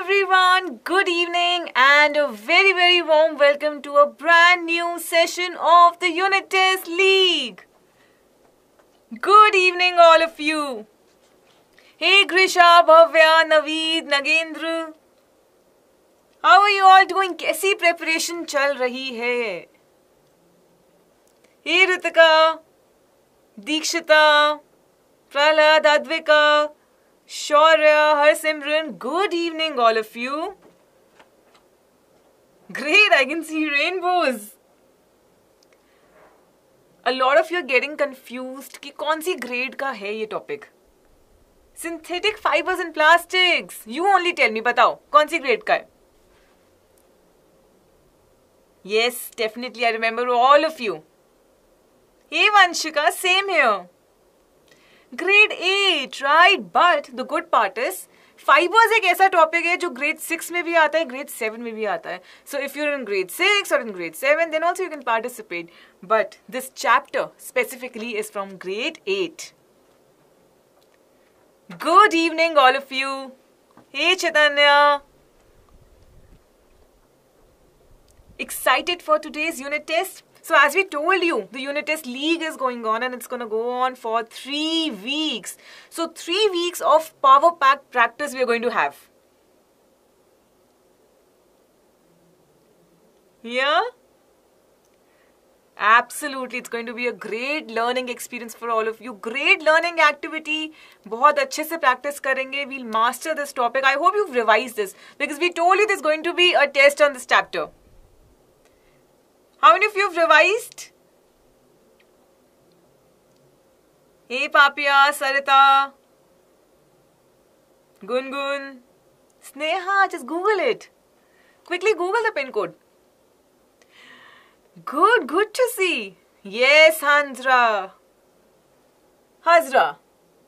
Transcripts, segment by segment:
everyone, good evening, and a very, very warm welcome to a brand new session of the Unit Test League. Good evening, all of you. Hey, Grisha, Bhavya, Naveed, Nagendra. How are you all doing? कैसी preparation चल रही है? Hey, Ritika, Dikshita, Prahlad, Advika, Shaurya, Harsimran, good evening all of you. Great, I can see rainbows. A lot of you are getting confused कि कौन सी grade का है ये topic synthetic fibres and plastics you only tell me बताओ कौन सी grade का है yes definitely I remember all of you hey Vanshika same here grade eight right but the good part is fibres एक ऐसा टॉपिक है जो grade six में भी आता है ग्रेड सेवन में भी आता है। So if you're in grade six और in grade seven then also you can participate but this chapter specifically is from grade eight good evening all of you hey Chaitanya excited for today's unit test? So as we told you, the unit test league is going on and it's going to go on for three weeks. So three weeks of power pack practice we are going to have. Yeah? Absolutely, it's going to be a great learning experience for all of you. Great learning activity. बहुत अच्छे से practice करेंगे. We'll master this topic. I hope you've revised this because we told you there's going to be a test on this chapter. How many of you have revised? Hey Papia, Sarita, Gungun, Sneha, just Google it. Quickly Google the pin code. Good, good to see. Yes, Hansra. Hazra.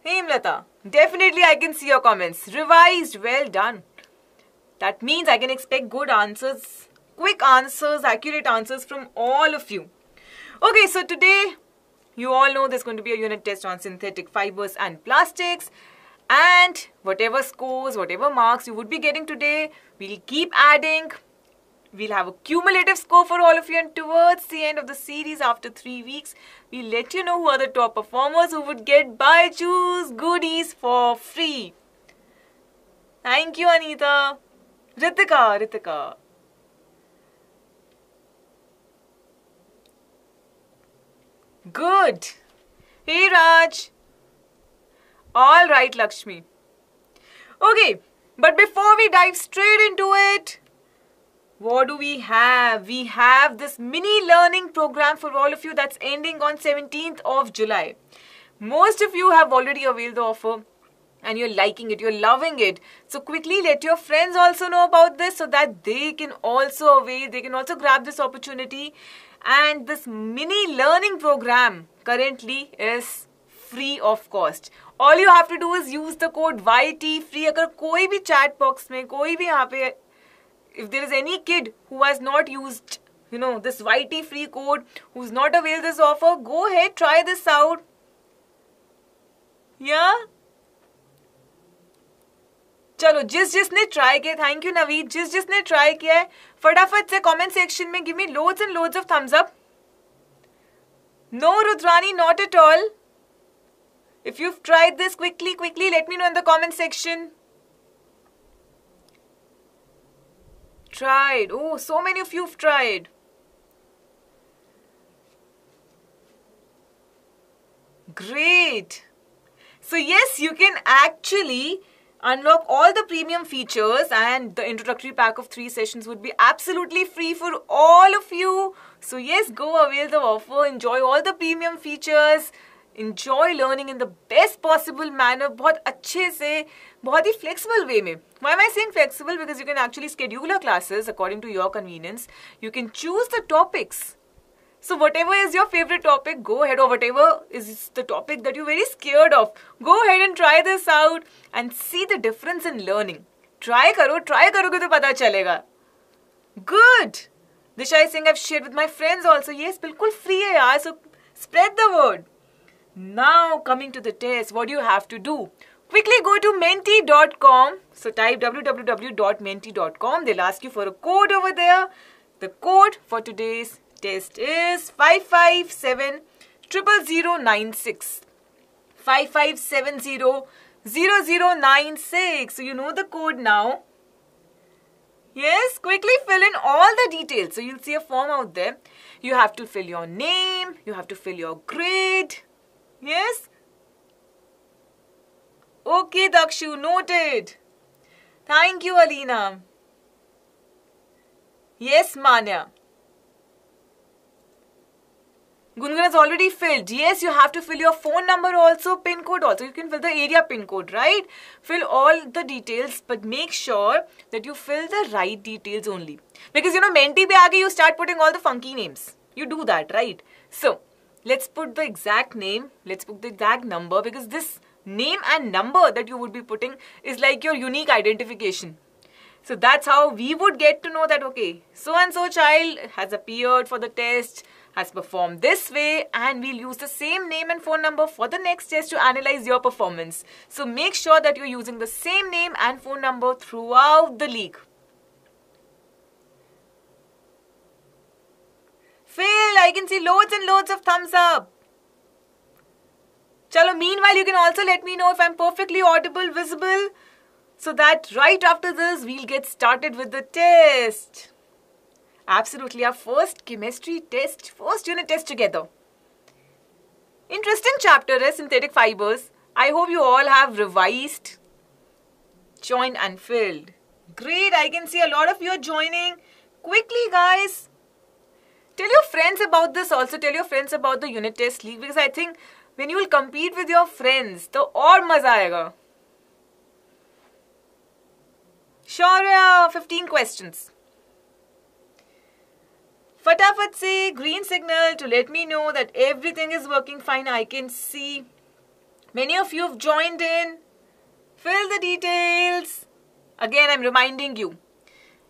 Hemlata. Definitely I can see your comments. Revised. Well done. That means I can expect good answers quick answers, accurate answers from all of you. Okay, so today you all know there's going to be a unit test on synthetic fibers and plastics. And whatever scores, whatever marks you would be getting today, we'll keep adding. We'll have a cumulative score for all of you, and towards the end of the series, after three weeks, we'll let you know who are the top performers who would get Byju's goodies for free. Thank you, Anita. Ritika, Ritika. Good. Hey Raj. All right, Lakshmi. Okay, but before we dive straight into it, what do we have? We have this mini learning program for all of you that's ending on 17th of July. Most of you have already availed the offer and you're liking it, you're loving it. So quickly let your friends also know about this so that they can also avail, they can also grab this opportunity and this mini learning program currently is free of cost all you have to do is use the code YT free अगर कोई भी chat box में कोई भी यहाँ पे if there is any kid who has not used you know this YT free code who's not availed this offer go ahead try this out yeah चलो, जिस जिसने ट्राई किया थैंक यू नवीद जिस जिसने ट्राई किया है, फटाफट से कमेंट सेक्शन में give me loads and loads of thumbs up no Rudrani not at all if you tried this quickly quickly let me know in the comment section tried oh so many of you tried great so yes you can actually unlock all the premium features and the introductory pack of three sessions would be absolutely free for all of you. So yes, go avail the offer, enjoy all the premium features, enjoy learning in the best possible manner, बहुत अच्छे से, बहुत ही flexible way में. Why am I saying flexible? Because you can actually schedule your classes according to your convenience. You can choose the topics so whatever is your favorite topic, go ahead or whatever is the topic that you're very scared of, go ahead and try this out and see the difference in learning. Try karo, try karoge to pata chalega. Good. Disha is saying I've shared with my friends also. Yes, bilkul free hai yaar. So spread the word. Now coming to the test, what do you have to do? quickly go to menti.com. So type www.menti.com. They'll ask you for a code over there. The code for today's test is 557 0096. 5570 0096. So you know the code now. Yes, quickly fill in all the details. So you'll see a form out there. You have to fill your name, you have to fill your grade. Yes? Okay, Dakshu, noted. Thank you, Alina. Yes, Manya. Gungun has already filled. Yes, you have to fill your phone number also, pin code also. You can fill the area pin code, right? Fill all the details, but make sure that you fill the right details only. Because you know, Menti pe aage you start putting all the funky names. You do that, right? So, let's put the exact name. Let's put the exact number because this name and number that you would be putting is like your unique identification. So that's how we would get to know that okay, so and so child has appeared for the test has performed this way and we'll use the same name and phone number for the next test to analyze your performance. So make sure that you're using the same name and phone number throughout the league. Phil, I can see loads and loads of thumbs up. Chalo, meanwhile, you can also let me know if I'm perfectly audible, visible, so that right after this, we'll get started with the test. Absolutely, our first chemistry test, first unit test together. Interesting chapter is synthetic fibers. I hope you all have revised, joined and filled. Great, I can see a lot of you are joining. Quickly guys, tell your friends about this also. Tell your friends about the unit test league because I think when you will compete with your friends, the और मजा आएगा. Shaurya, 15 questions. Say green signal to let me know that everything is working fine. I can see many of you have joined in. Fill the details. Again, I'm reminding you.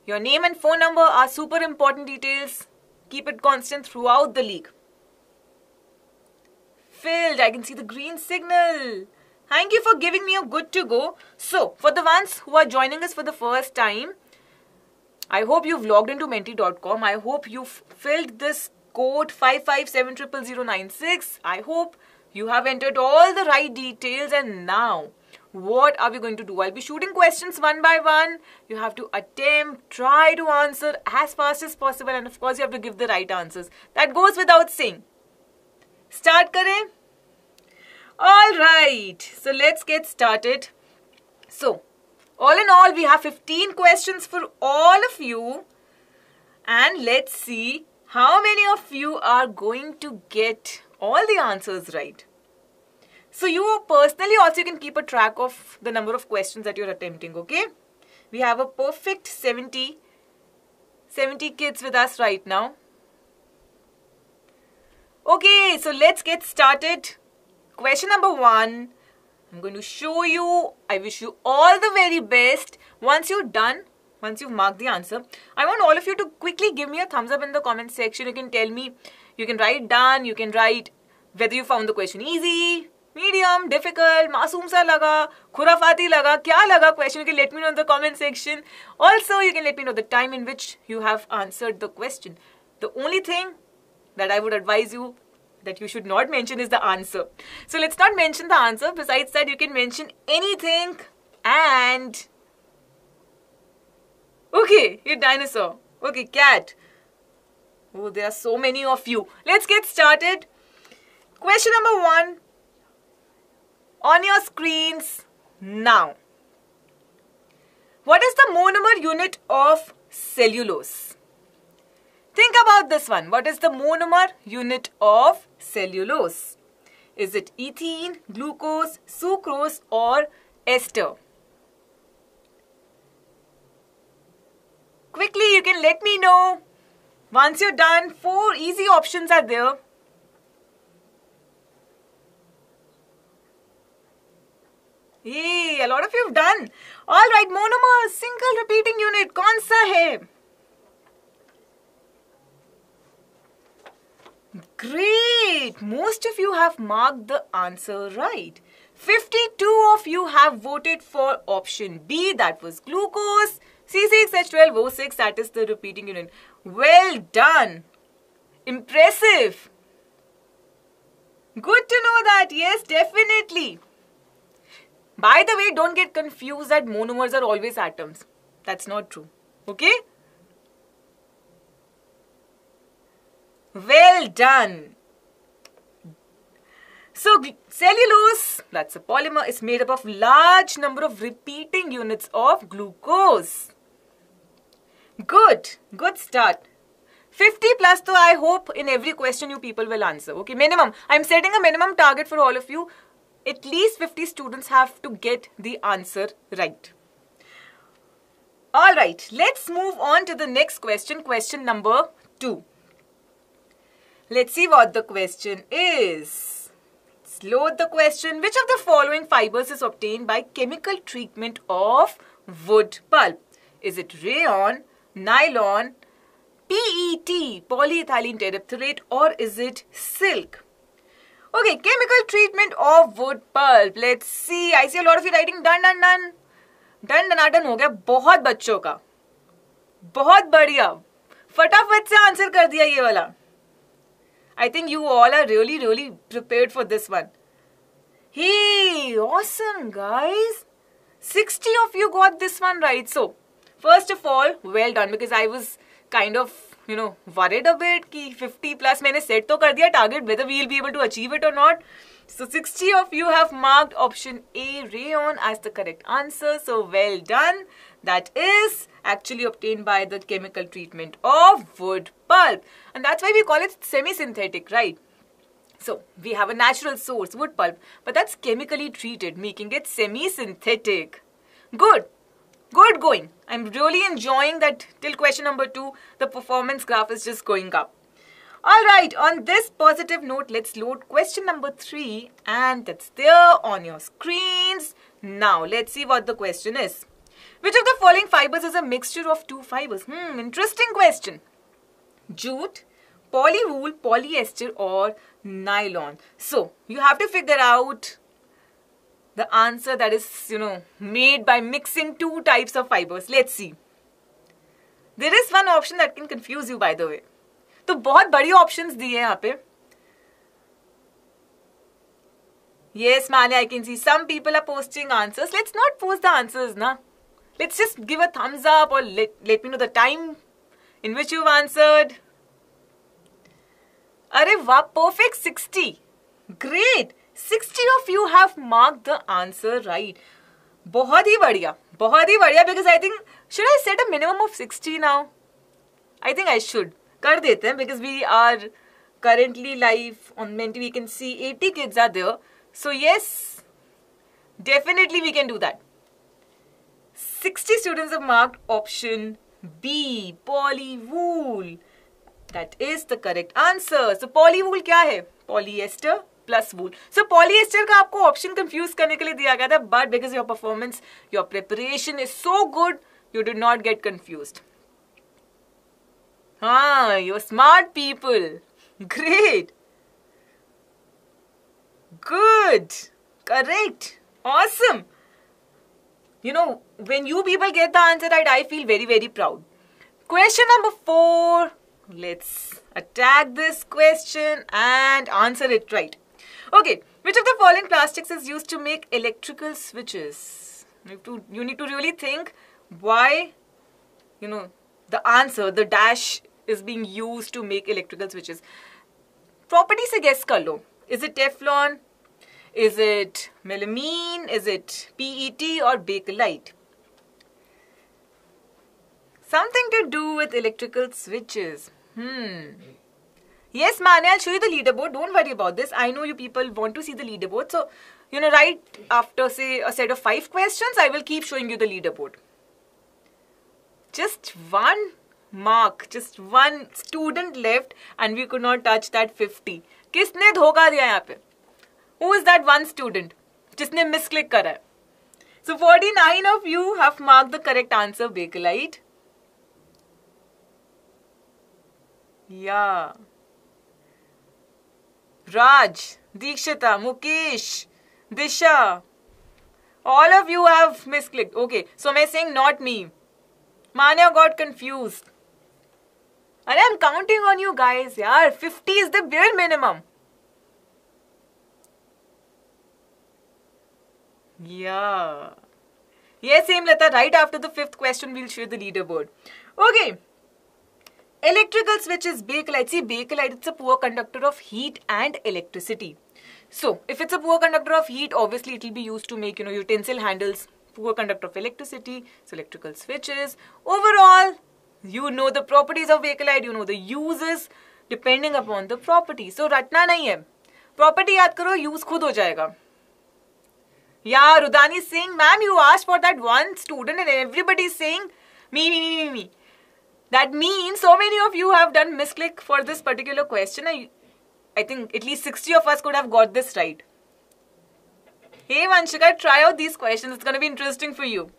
Your name and phone number are super important details. Keep it constant throughout the league. Filled. I can see the green signal. Thank you for giving me a good to go. So, for the ones who are joining us for the first time, I hope you've logged into menti.com. I hope you've filled this code 5570096. I hope you have entered all the right details and now what are we going to do? I'll be shooting questions one by one. You have to attempt, try to answer as fast as possible and of course you have to give the right answers. That goes without saying. Start kare. Alright, so let's get started. So, all in all, we have 15 questions for all of you. And let's see how many of you are going to get all the answers right. So you personally also can keep a track of the number of questions that you're attempting, okay? We have a perfect 70, 70 kids with us right now. Okay, so let's get started. Question number one. I'm going to show you. I wish you all the very best. Once you're done, once you've marked the answer, I want all of you to quickly give me a thumbs up in the comment section. You can tell me, you can write done, you can write whether you found the question easy, medium, difficult, masoom sa laga, khurafati laga, kya laga question. You can let me know in the comment section. Also, you can let me know the time in which you have answered the question. The only thing that I would advise you that you should not mention is the answer. So let's not mention the answer. Besides that, you can mention anything and... Okay, your dinosaur. Okay, cat. Oh, there are so many of you. Let's get started. Question number one. On your screens now. What is the monomer unit of cellulose? Think about this one. What is the monomer unit of cellulose? Is it ethene, glucose, sucrose or ester? Quickly, you can let me know. Once you're done, four easy options are there. Hey, a lot of you have done. All right, monomer, single repeating unit, kaun sa hai? Great! Most of you have marked the answer right. 52 of you have voted for option B, that was glucose. C6H12O6, that is the repeating unit. Well done. Impressive. Good to know that. Yes, definitely. By the way, don't get confused that monomers are always atoms. That's not true. Okay? Well done. So cellulose, that's a polymer, is made up of large number of repeating units of glucose. Good, good start. 50 plus so I hope in every question you people will answer. Okay, minimum. I'm setting a minimum target for all of you. At least 50 students have to get the answer right. Alright, let's move on to the next question, question number 2. Let's see what the question is. Load the question. Which of the following fibers is obtained by chemical treatment of wood pulp? Is it rayon, nylon, PET, polyethylene terephthalate or is it silk? Okay, chemical treatment of wood pulp. Let's see. I see a lot of you writing done, done, done. Done डनाटन हो गया बहुत बच्चों का बहुत बढ़िया फटाफट से answer कर दिया ये वाला I think you all are really, really prepared for this one. Hey, awesome, guys. 60 of you got this one right. So, first of all, well done because I was kind of, you know, worried a bit कि 50 plus मैंने set तो कर दिया target whether we will be able to achieve it or not. So 60 of you have marked option A rayon as the correct answer. So well done. That is actually obtained by the chemical treatment of wood pulp. And that's why we call it semi-synthetic, right? So we have a natural source, wood pulp, but that's chemically treated, making it semi-synthetic. Good. Good going. I'm really enjoying that till question number two, the performance graph is just going up. Alright, on this positive note, let's load question number three and that's there on your screens. Now, let's see what the question is. Which of the following fibers is a mixture of two fibers? Hmm, interesting question. Jute, polywool, polyester or nylon. So, you have to figure out the answer that is, you know, made by mixing two types of fibers. Let's see. There is one option that can confuse you by the way. तो बहुत बड़ी options दिए यहाँ पे Yes, Mane, I can see some people are posting answers. Let's not post the answers, na. Let's just give a thumbs up or let, let me know the time in which you've answered. अरे वाह perfect 60. Great. 60 of you have marked the answer right. बहुत ही बढ़िया बहुत ही बढ़िया because I think should I set a minimum of 60 now? I think I should. कर देते हैं because we are currently live on Menti. We can see 80 kids are there. So yes, definitely we can do that. 60 students have marked option B polywool that is the correct answer so polywool क्या है? Polyester plus wool so polyester का आपको option confuse करने के लिए दिया गया था but because your performance your preparation is so good you do not get confuse हाँ you're smart people great good correct awesome. You know, when you people get the answer right, I feel very, very proud. Question number four. Let's attack this question and answer it right. Okay, which of the following plastics is used to make electrical switches? You, to, you need to really think why, you know, the answer, the dash is being used to make electrical switches. Property se guess kar lo. Is it Teflon? Is it melamine? Is it PET or Bakelite? Something to do with electrical switches. Hmm. Yes, Mane, I'll show you the leaderboard. Don't worry about this. I know you people want to see the leaderboard. So, you know, right after, say, a set of five questions, I will keep showing you the leaderboard. Just one mark just one student left and we could not touch that 50 किसने धोखा दिया यहाँ पे who is that one student जिसने miss click करा है? So forty nine of you have mark the correct answer bakelite या Raj Dikshita Mukesh Disha all of you have miss click okay so may sing not me man you got confuse अरे I am counting on you guys यार fifty is the bare minimum Yeah. Yes, same Lata. Right after the fifth question, we'll show the leaderboard. Okay. Electrical switch is Bakelite. See, Bakelite, it's a poor conductor of heat and electricity. So, if it's a poor conductor of heat, obviously it will be used to make, you know, utensil handles. Poor conductor of electricity, so electrical switches. Overall, you know the properties of Bakelite, you know the uses depending upon the property. So, रटना नहीं है. Property याद करो, use खुद हो जाएगा. Yeah, Rudani is saying, ma'am, you asked for that one student and everybody is saying, me, me, me, me, me. That means so many of you have done misclick for this particular question. I, I think at least 60 of us could have got this right. Hey Vanshika, try out these questions. It's going to be interesting for you.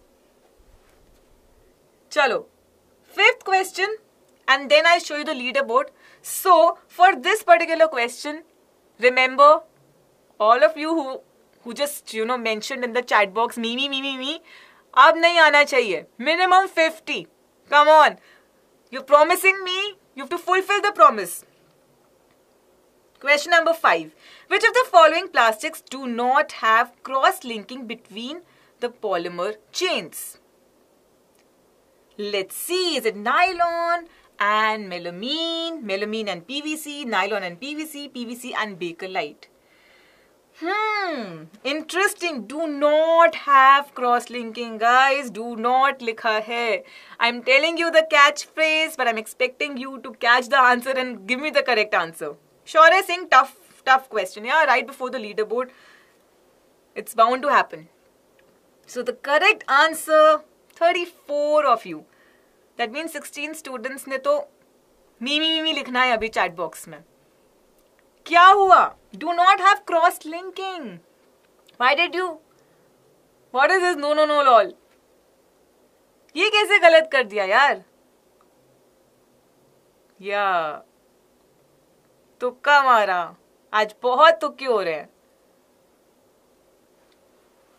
Chalo. Fifth question and then I show you the leaderboard. So, for this particular question, remember all of you who who just you know mentioned in the chat box me me me me me अब नहीं आना चाहिए minimum 50 come on you're promising me you have to fulfill the promise question number 5 which of the following plastics do not have cross linking between the polymer chains let's see is it nylon and melamine melamine and pvc nylon and pvc pvc and bakelite Hmm, interesting. Do not have cross-linking, guys. Do not likha hai. I'm telling you the catchphrase, but I'm expecting you to catch the answer and give me the correct answer. Shore Singh, tough, tough question. Yeah, right before the leaderboard. It's bound to happen. So the correct answer, 34 of you. That means 16 students ne to me me me, me likhna hai abhi chat box mein. क्या हुआ? Do not have cross linking why did you what is is no no no lol ये कैसे गलत कर दिया यार? या। तुक्का मारा। आज बहुत तुक्के हो रहे हैं।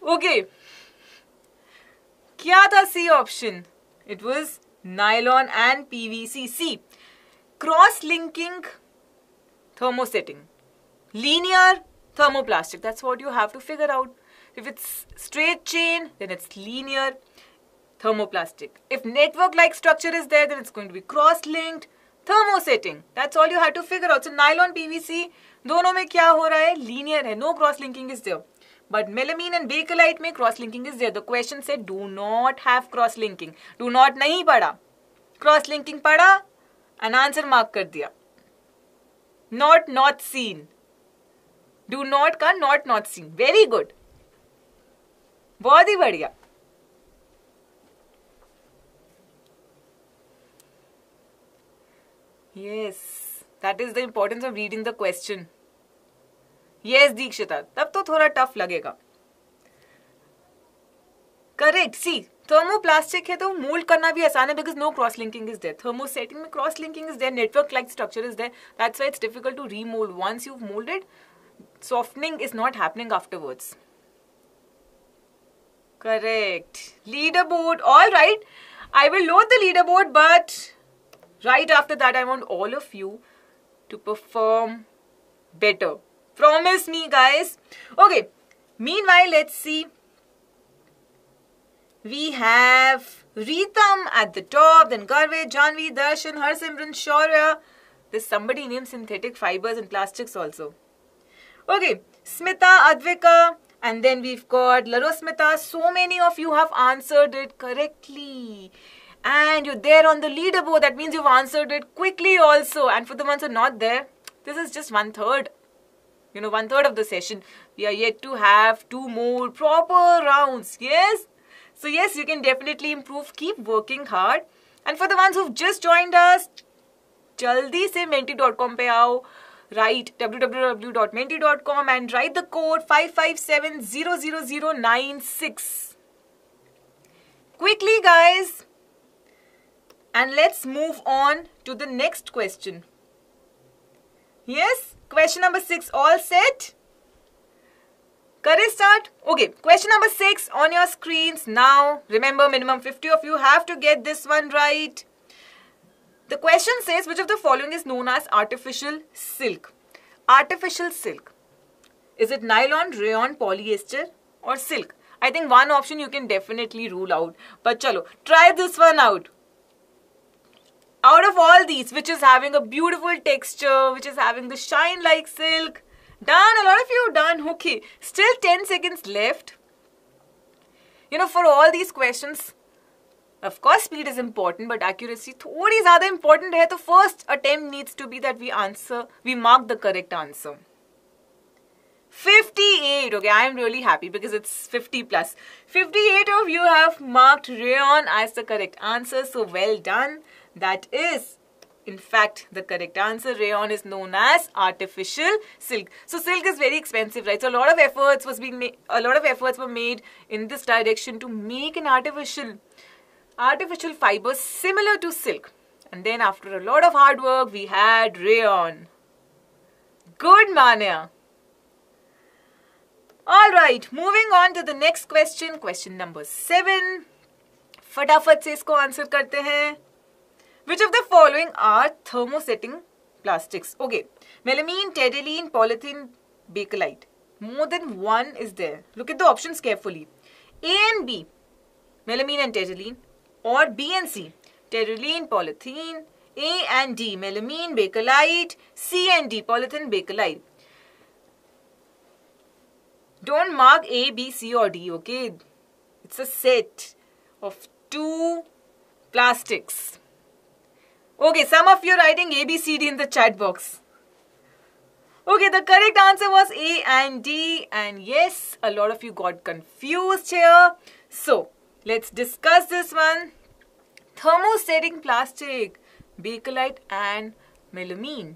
Okay okay. क्या था C option it was nylon and PVC C cross linking thermosetting. Linear, thermoplastic. That's what you have to figure out. If it's straight chain, then it's linear, thermoplastic. If network-like structure is there, then it's going to be cross-linked, thermosetting. That's all you have to figure out. So nylon PVC, दोनों में क्या हो रहा है linear है no cross linking is there but melamine and bakelite में cross linking is there the question से do not have cross linking do not नहीं पढ़ा क्रॉस लिंकिंग पढ़ा एंड आंसर मार्क कर दिया not not seen do not का not not seen very good बहुत ही बढ़िया। Yes that is the importance of reading the question yes Dikshita तब तो थोड़ा टफ लगेगा। करेक्ट सी थर्मोप्लास्टिक है तो मोल्ड करना भी आसान है because no cross linking is there thermosetting में cross linking is there network like structure is there that's why it's difficult to remould once you moulded softening is not happening afterwards correct leader board all right I will load the leader board but right after that I want all of you to perform better promise me guys okay mean why let's see we have Ritam at the top, then Garve, Janvi, Darshan, Harsimran, Shaurya. There's somebody named synthetic fibers and plastics also. Okay, Smita, Advika, and then we've got Larosmita. So many of you have answered it correctly. And you're there on the leaderboard. That means you've answered it quickly also. And for the ones who are not there, this is just one third. You know, one third of the session. We are yet to have two more proper rounds. Yes? So yes, you can definitely improve. Keep working hard. And for the ones who've just joined us, jaldi se menti.com pe aao. Write www.menti.com and write the code 5570096. Quickly guys. And let's move on to the next question. Yes, question number 6 all set? Start? Okay, question number six on your screens now. Remember, minimum 50 of you have to get this one right. The question says, which of the following is known as artificial silk? Artificial silk. Is it nylon, rayon, polyester or silk? I think one option you can definitely rule out. But chalo, try this one out. Out of all these, which is having a beautiful texture, which is having the shine like silk, done, a lot of you done, okay. Still 10 seconds left. You know, for all these questions, of course speed is important but accuracy थोड़ी ज़्यादा important है तो first attempt needs to be that we answer we mark the correct answer 58 okay i am really happy because it's 50 plus 58 of you have marked rayon as the correct answer so well done that is in fact the correct answer rayon is known as artificial silk so silk is very expensive right so a lot of efforts was being made a lot of efforts were made in this direction to make an artificial artificial fibers similar to silk. And then after a lot of hard work, we had rayon. Good, Manya. Alright, moving on to the next question. Question number seven. फटाफट से इसको answer करते हैं which of the following are thermosetting plastics? Okay, melamine, terylene, polythene, bakelite. More than one is there. Look at the options carefully. A and B, melamine and terylene or B and C, terylene, polythene, A and D, melamine, bakelite, C and D, polythene, bakelite. Don't mark A, B, C or D, okay? It's a set of two plastics. Okay, some of you are writing A, B, C, D in the chat box. Okay, the correct answer was A and D and yes, a lot of you got confused here. So, let's discuss this one thermosetting plastic, bakelite and melamine.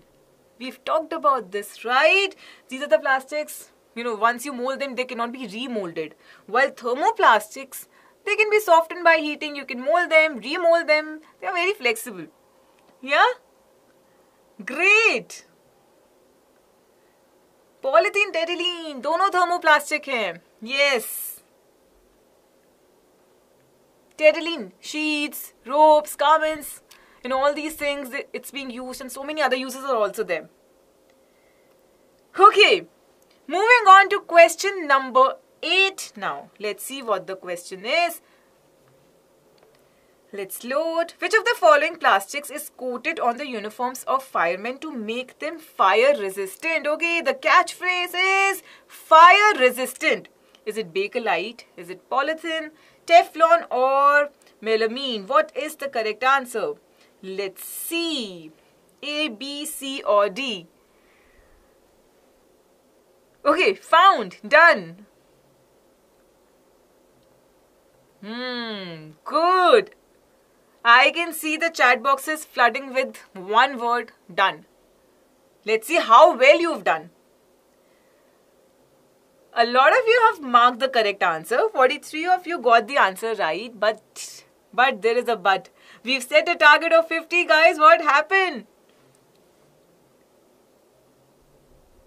We've talked about this, right? These are the plastics, you know, once you mold them, they cannot be remolded. While thermoplastics, they can be softened by heating. You can mold them, remold them. They are very flexible. Yeah? Great! Polythene, terylene दोनों thermoplastic हैं Yes. Terylene, sheets, ropes, garments, and all these things, it's being used and so many other uses are also there. Okay, moving on to question number 8 now. Let's see what the question is. Let's load. Which of the following plastics is coated on the uniforms of firemen to make them fire resistant? Okay, the catchphrase is fire resistant. Is it Bakelite? Is it polythene? Teflon or melamine? What is the correct answer? Let's see. A, B, C or D? Okay, found. Done. Hmm, good. I can see the chat boxes flooding with one word done. Let's see how well you've done. A lot of you have marked the correct answer. 43 of you got the answer right, but but there is a but. We've set a target of 50 guys. What happened?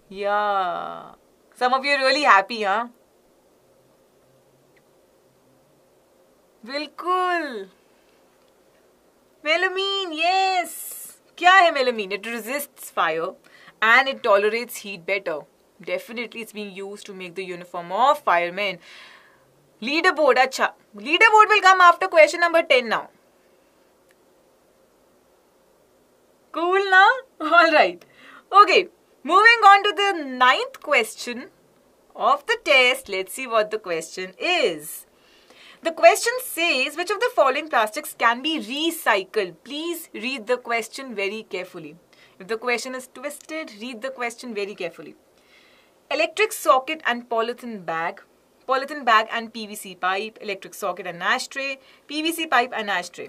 Yeah. Some of you are really happy, huh? Bilkul. Melamine, yes! Kya hai melamine? It resists fire and it tolerates heat better. Definitely it's being used to make the uniform of firemen. Leaderboard, acha. Leaderboard will come after question number 10 now. Cool na? Alright. Okay, moving on to the ninth question of the test. Let's see what the question is. The question says, which of the following plastics can be recycled? Please read the question very carefully. If the question is twisted, read the question very carefully electric socket and polythene bag, polythene bag and PVC pipe, electric socket and ashtray, PVC pipe and ashtray.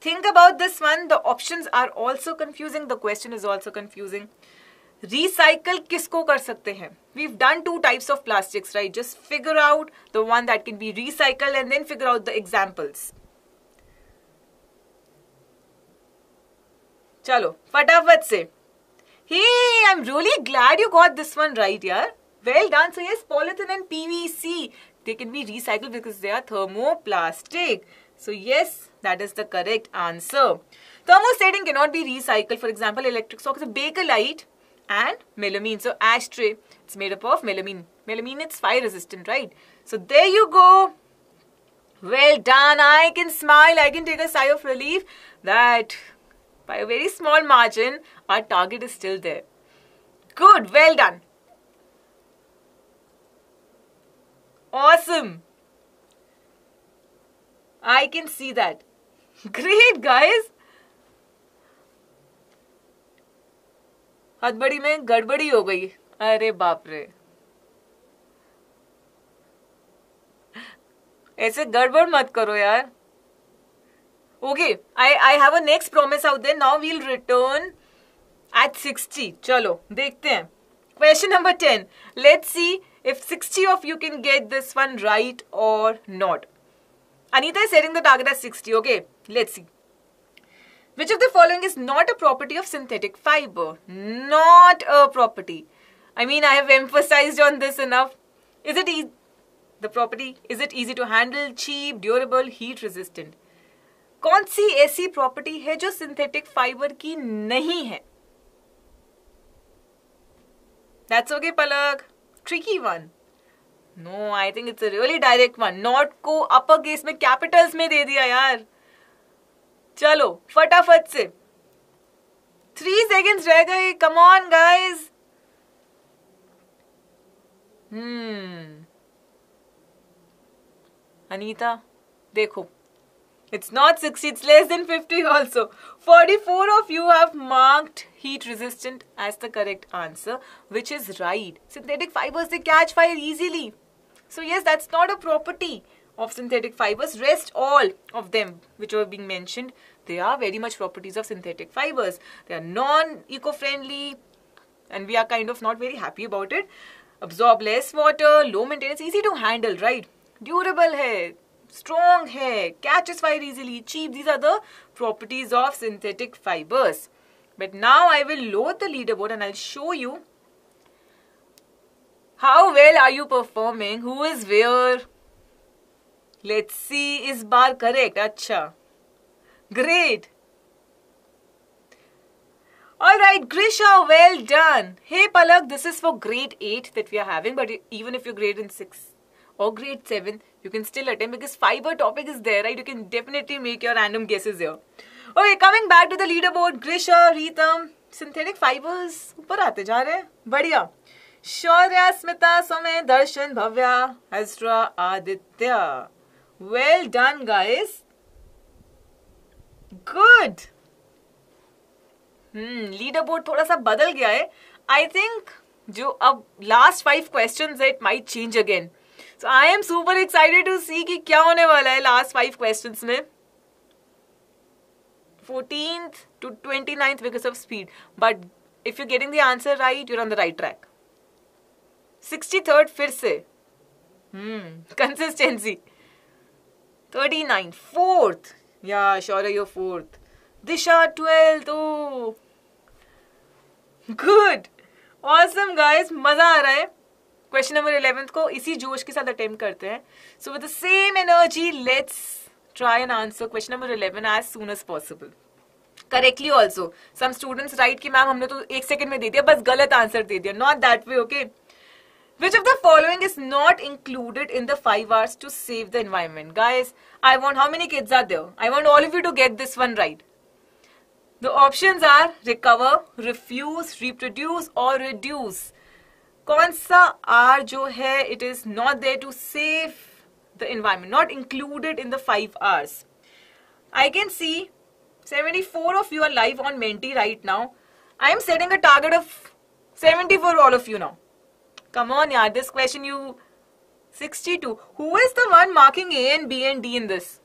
Think about this one. The options are also confusing. The question is also confusing. Recycle किसको कर सकते हैं? We done two types of plastic right just figure out the one that can be recycle and then figure out the examples चलो, फटाफट से। ही I am really glad you got this one right यार। Well done so yes polythene and PVC they can be recycle because they are thermoplastic so yes that is the correct answer thermosetting cannot be recycle for example electric sockets bakelite and melamine. So ashtray, it's made up of melamine. Melamine, it's fire resistant, right? So there you go. Well done. I can smile. I can take a sigh of relief that by a very small margin, our target is still there. Good. Well done. Awesome. I can see that. Great, guys. हथबड़ी में गड़बड़ी हो गई। अरे बाप रे। ऐसे गड़बड़ मत करो यार। Okay I I have a next promise out there now we'll return at sixty चलो, देखते हैं। Question number ten let see if sixty of you can get this one right और not Anita setting the target at sixty okay let see which of the following is not a property of synthetic fiber not a property i mean i have emphasized on this enough is it easy the property is it easy to handle cheap durable heat resistant कौन सी ऐसी property है जो synthetic fibre की नहीं है that's okay Palak tricky one no I think it's really direct one not को upper case में Capitals में दे दिया यार चलो, फटाफट से। थ्री सेकेंड्स रह गए कम गाइज़ हम्म देखो it's not six it's less than fifty also forty four of you have marked heat resistant as the correct answer which is right synthetic fibres they catch fire easily so yes that's not a property of synthetic fibres rest all of them which are being mentioned they are very much properties of synthetic fibers. They are non-eco-friendly and we are kind of not very happy about it. Absorb less water, low maintenance, easy to handle, right? Durable hai, strong hai, catches fire easily, cheap. These are the properties of synthetic fibers. But now I will load the leaderboard and I'll show you how well are you performing, who is where. Let's see, is bar correct? Acha. Great. Alright, Grisha, well done. Hey Palak, this is for grade 8 that we are having, but even if you're grade in 6 or grade 7, you can still attempt because fiber topic is there, right? You can definitely make your random guesses here. Okay, coming back to the leaderboard, Grisha, Ritam, synthetic fibers ऊपर आते जा रहे हैं बढ़िया Shaurya Smita Samay Darshan Bhavya Hazra Aditya well done guys good hmm leader board थोड़ा सा बदल गया है. आई थिंक जो अब last five question it might change again so I am super excited to see कि क्या होने वाला है लास्ट फाइव क्वेश्चन में. Fourteen to twenty ninth because of speed but if you getting the answer right you're on the right track sixty third फिर से. Consistency thirty nine fourth या sure your fourth. Disha twelfth oh good awesome guys मज़ा आ रहा है। Question number eleventh को इसी जोश के साथ अटेम्प्ट करते हैं। So with the same energy let's try an answer question number eleven as soon as possible correctly also some students right की मैम हमने तो एक सेकंड में दे दिया, बस गलत आंसर दे दिया। Not that way okay Which of the following is not included in the 5 R's to save the environment? Guys, I want how many kids are there? I want all of you to get this one right. The options are recover, refuse, reproduce or reduce. Konsa सा R जो है it is not there to save the environment not included in the five R's I 74 of you are live on Menti right now. I am setting a target of 74 all of you now. Come on, yeah. This question you 62. Who is the one marking A and B and D in this?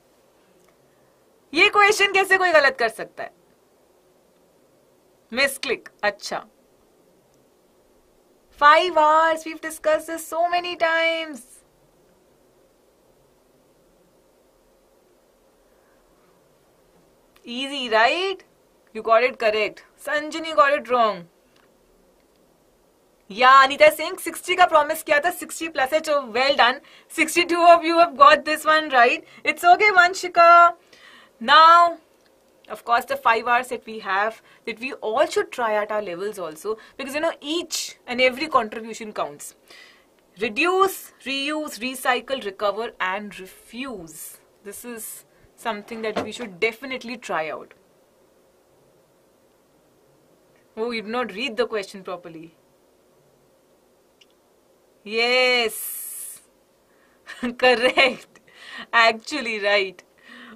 ये question कैसे कोई गलत कर सकता है misclick अच्छा five R's we discuss this so many times easy right you got it correct sanjani got it wrong या अनिता सिंह 60 का प्रॉमिस किया था 60 प्लस है तो well done 62 of you have got this one right it's okay Vanshika now of course the five hours that we have that we all should try at our levels also because you know each and every contribution counts reduce reuse recycle recover and refuse this is something that we should definitely try out oh you did not read the question properly Yes. Correct. Actually, right.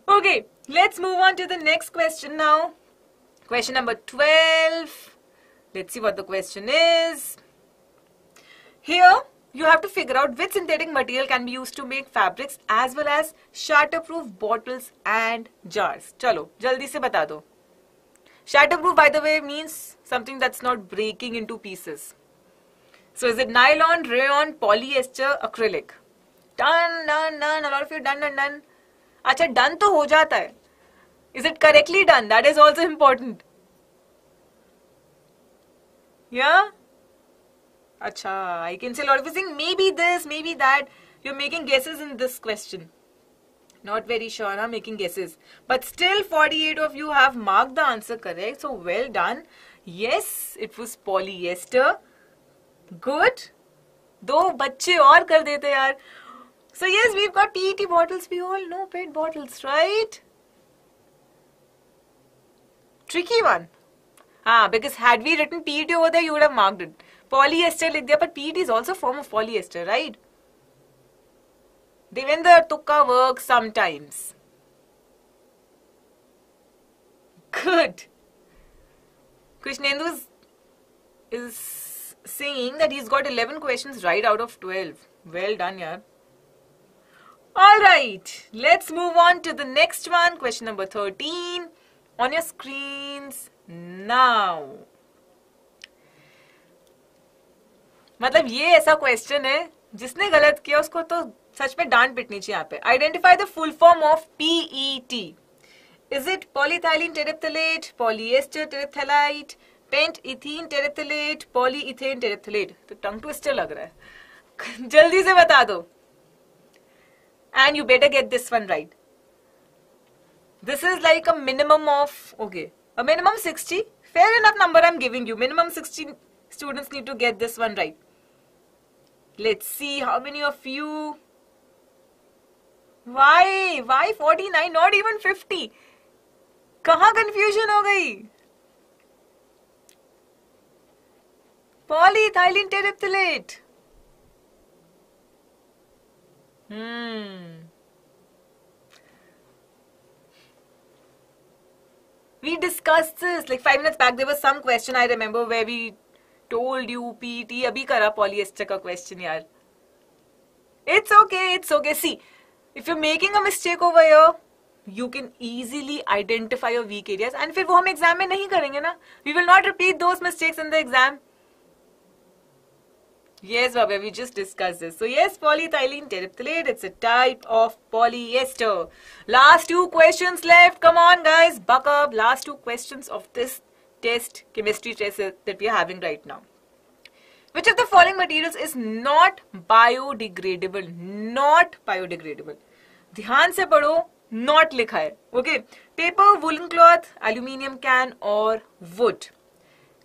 Okay, let's move on to the next question now. Question number 12. Let's see what the question is. Here, you have to figure out which synthetic material can be used to make fabrics as well as shatterproof bottles and jars. Chalo, jaldi se bata do. Shatterproof, by the way, means something that's not breaking into pieces. So is it nylon, rayon, polyester, acrylic? Done, done, done. A lot of you done, done, done. अच्छा done तो हो जाता है. Is it correctly done? That is also important. Yeah? Acha, I can say a lot of you saying maybe this, maybe that. You're making guesses in this question. Not very sure, huh? Making guesses. But still 48 of you have marked the answer correct. So well done. Yes, it was polyester. Good दो बच्चे और कर देते यार so yes we got PET bottles we all know pet bottles right tricky one ah because had we written PET over there you would have marked it polyester लिख दिया but PET is also a form of polyester right Devendra Tukka works sometimes good Krishnendu is, is saying that he's got 11 questions right out of 12. Well done, yeah. Alright, let's move on to the next one. Question number 13 on your screens now. मतलब ये ऐसा question है जिसने गलत किया उसको तो सच में डांट पिटनी चाहिए यहाँ पे identify the full form of PET is it polyethylene terephthalate polyester terephthalate pent ethene terephthalate, poly ethane terephthalate. तो टंग ट्विस्टर लग रहा है। जल्दी से बता दो। And you better get this one right this is like a minimum of okay a minimum sixty fair an of number I am giving you minimum sixty student need to get this one right let see how many of you why why forty nine not even fifty कहा confusion हो गई? Polyethylene terephthalate. Hmm. We discussed this like five minutes back. There was some question I remember where we told you PET abhi kara polyester ka question yaar. It's okay, it's okay. See, if you're making a mistake over here, you can easily identify your weak areas and फिर वो हम exam में नहीं करेंगे ना we will not repeat those mistakes in the exam Yes, Baba, we just discussed this. So yes, polyethylene terephthalate, it's a type of polyester. Last two questions left. Come on, guys, buck up. Last two questions of this test, chemistry test that we are having right now. Which of the following materials is not biodegradable? Not biodegradable. ध्यान से पढ़ो not लिखा है okay paper woolen cloth aluminium can or wood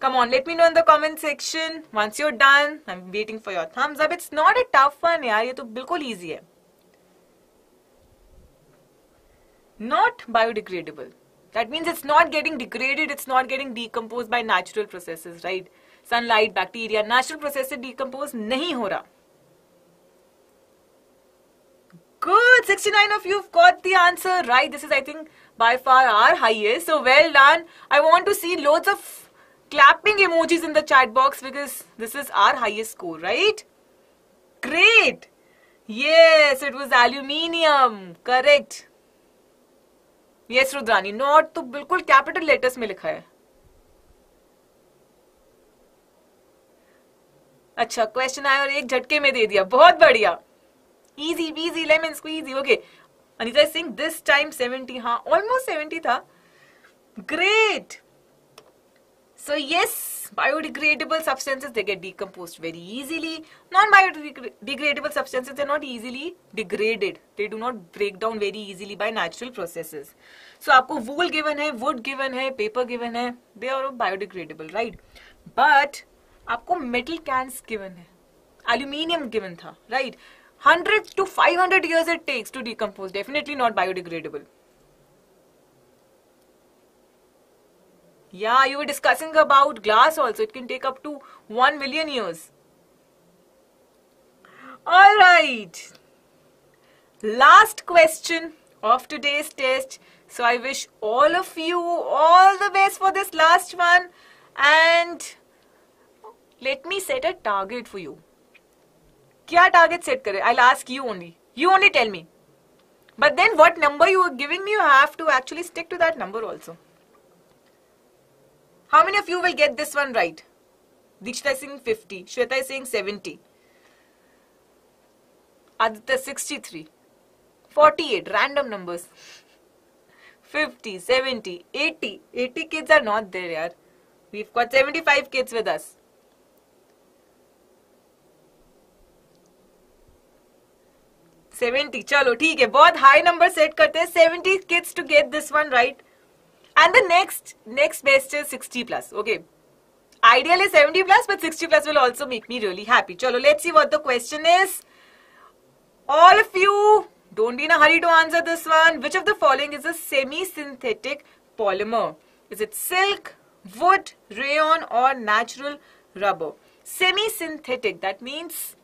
Come on, let me know in the comment section. Once you're done, I'm waiting for your thumbs up. It's not a tough one, यार ये तो बिल्कुल easy है. Not biodegradable. That means it's not getting degraded, it's not getting decomposed by natural processes, right? Sunlight, bacteria, natural processes decompose नहीं हो रहा. Good, 69 of you have got the answer right. This is, I think, by far our highest. So well done. I want to see loads of clapping emojis in the chat box because this is our highest score, right? Great! Yes, it was aluminium. Correct. Yes, Rudrani not तो बिल्कुल capital letters में लिखा है अच्छा question आया और एक झटके में दे दिया बहुत बढ़िया easy peasy lemon squeezy okay Anita Singh this time 70 हाँ ऑलमोस्ट 70 था great So yes, biodegradable substances, they get decomposed very easily. Non-biodegradable substances, they're not easily degraded. They do not break down very easily by natural processes. So आपको wool given है, wood given है, paper given है, they are biodegradable, right? But आपको metal cans given है, aluminium given था, right? 100 to 500 years it takes to decompose, definitely not biodegradable. Yeah, you were discussing about glass also. It can take up to 1 million years. Alright. Last question of today's test. So I wish all of you all the best for this last one. And let me set a target for you. Kya target set kare? I'll ask you only. You only tell me. But then what number you are giving me, you have to actually stick to that number also. How many of you will get this one right? Dikshita is saying 50. Shweta is saying 70. Aditya 63. 48. Random numbers. 50, 70, 80. 80 kids are not there, yaar. We've got 75 kids with us. Seventy चलो ठीक है बहुत high number set करते हैं seventy kids to get this one right And the next next best is 60 plus. Okay. Ideally 70 plus, but 60 plus will also make me really happy. Chalo, let's see what the question is. All of you, don't be in a hurry to answer this one. Which of the following is a semi-synthetic polymer? Is it silk, wood, rayon or natural rubber? Semi-synthetic, that means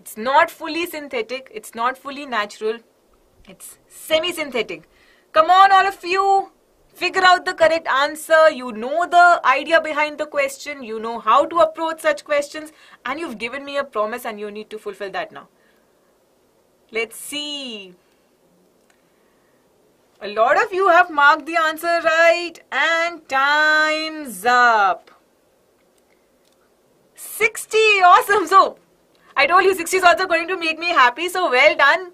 it's not fully synthetic, it's not fully natural, it's semi-synthetic. Come on all of you, figure out the correct answer, you know the idea behind the question, you know how to approach such questions, and you've given me a promise and you need to fulfill that now. Let's see. A lot of you have marked the answer right, and time's up. 60, awesome. So, I told you 60 is also going to make me happy, so well done.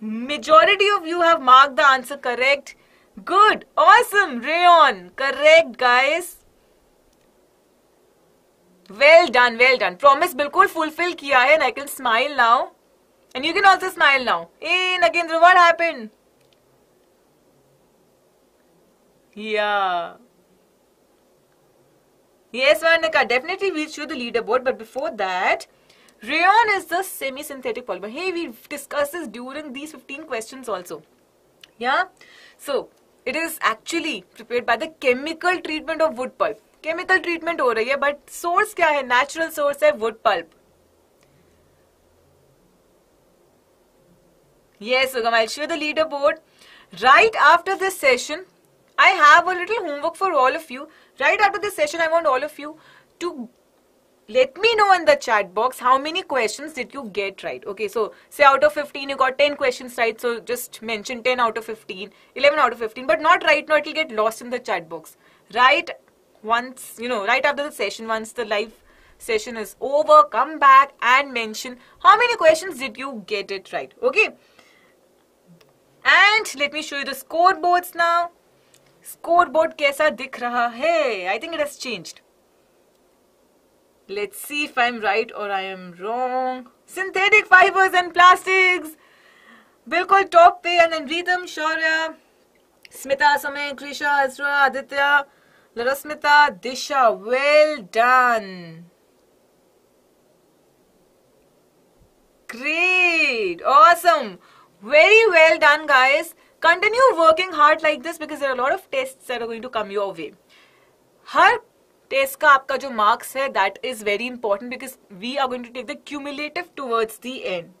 Majority of you have marked the answer correct. Good. Awesome. Rayon. Correct, guys. Well done, well done. Promise बिल्कुल fulfill किया है and I can smile now. And you can also smile now. Hey, Nagendra, what happened? Yeah. Yes, Varnika, definitely we'll show the leaderboard. But before that, rayon is the semi-synthetic polymer. Hey, we've discussed this during these 15 questions also. Yeah? So, it is actually prepared by the chemical treatment of wood pulp. Chemical treatment हो रही है but source क्या है Natural source है wood pulp. Yes, Sugam, I'll show the leaderboard. Right after this session, I have a little homework for all of you. Right after this session, I want all of you to let me know in the chat box how many questions did you get right. Okay so say out of 15 you got 10 questions right. So just mention 10 out of 15 11 out of 15 but not right now it will get lost in the chat box. Right once you know right after the session once the live session is over come back and mention how many questions did you get it right. Okay? And let me show you the scoreboards now. Scoreboard kaisa dikh raha hai? I think it has changed Let's see if I'm right or I am wrong. Synthetic fibers and plastics. Bilkul top पे and then Rhythm, Shaurya, Smita, Samay, Krisha, Azra, Aditya, Larasmita, Disha. Well done. Great. Awesome. Very well done, guys. Continue working hard like this because there are a lot of tests that are going to come your way. हर test का आपका जो marks है that is very important because we are going to take the cumulative towards the end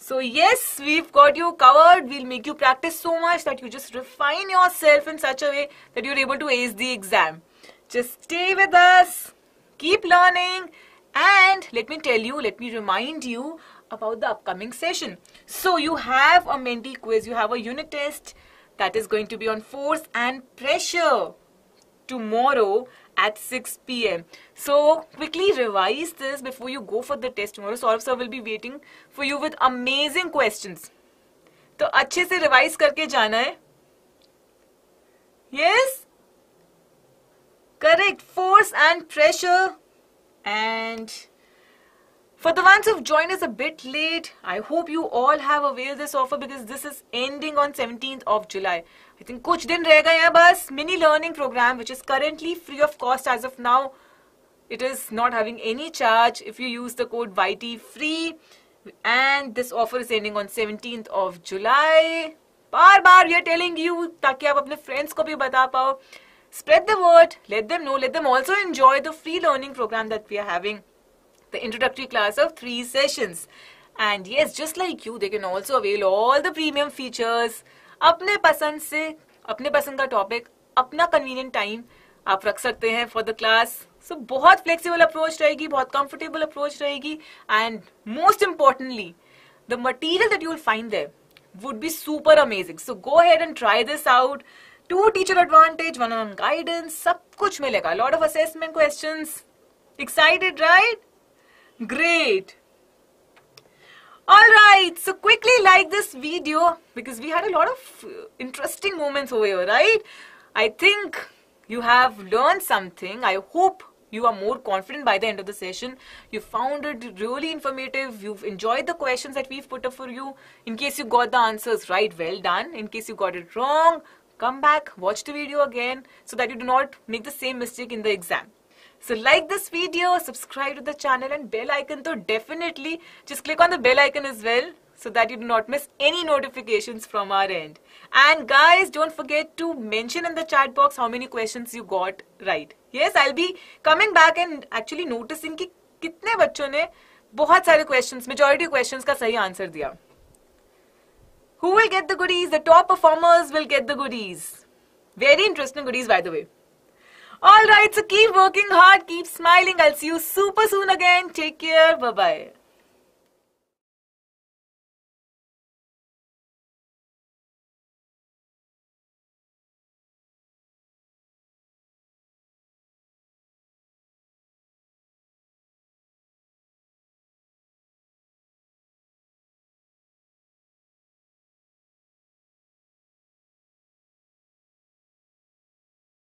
So yes, we've got you covered. We'll make you practice so much that you just refine yourself in such a way that you're able to ace the exam. Just stay with us, keep learning, and let me tell you, let me remind you about the upcoming session. So you have a Menti quiz, you have a unit test that is going to be on force and pressure tomorrow at 6 p.m. So quickly revise this before you go for the test tomorrow. Saurabh sir will be waiting for you with amazing questions. तो अच्छे से revise करके जाना है yes Correct. Force and pressure. And for the ones who've joined us a bit late, I hope you all have availed this offer because this is ending on 17th of July. I think कुछ दिन रह गए हैं बस mini learning program which is currently free of cost as of now. It is not having any charge if you use the code YT free and this offer is ending on 17th of July. Bar bar we are telling you ताकि आप अपने friends को भी बता पाओ Spread the word, let them know, let them also enjoy the free learning program that we are having, the introductory class of three sessions. And yes, just like you, they can also avail all the premium features. अपने पसंद से, अपने पसंद का topic अपना convenient time आप रख सकते हैं फॉर द क्लास सो बहुत फ्लेक्सिबल अप्रोच रहेगी, बहुत कंफर्टेबल अप्रोच रहेगी and most importantly the material that you will find there would be super amazing. So, go ahead and try this out. Two teacher advantage one on guidance सब कुछ मिलेगा. Lot of assessment question excited right great All right, so quickly like this video because we had a lot of uh, interesting moments over here, right? I think you have learned something. I hope you are more confident by the end of the session. You found it really informative. You've enjoyed the questions that we've put up for you. In case you got the answers right, well done. In case you got it wrong, come back, watch the video again so that you do not make the same mistake in the exam. So like this video, subscribe to the channel and bell icon so definitely just click on the bell icon as well so that you do not miss any notifications from our end. And guys, don't forget to mention in the chat box how many questions you got right. Yes, I'll be coming back and actually noticing कि कितने बच्चों ने बहुत सारे questions, majority questions का सही answer दिया. Who will get the goodies? The top performers will get the goodies. Very interesting goodies, by the way. Alright, so keep working hard, keep smiling. I'll see you super soon again. Take care. Bye bye.